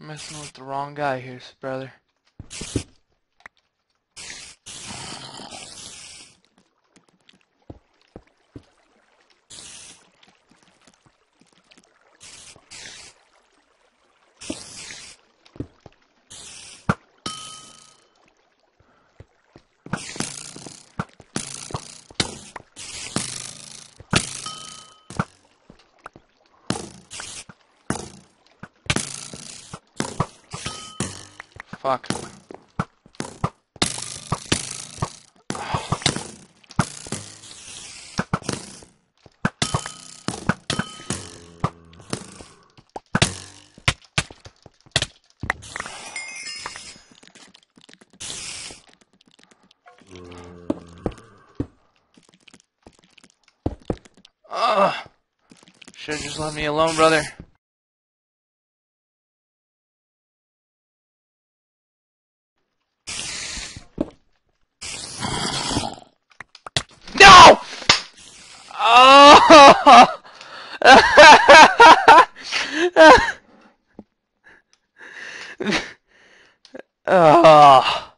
messing with the wrong guy here, brother. Fuck. Ugh. Should've just left me alone, brother. Oh! oh.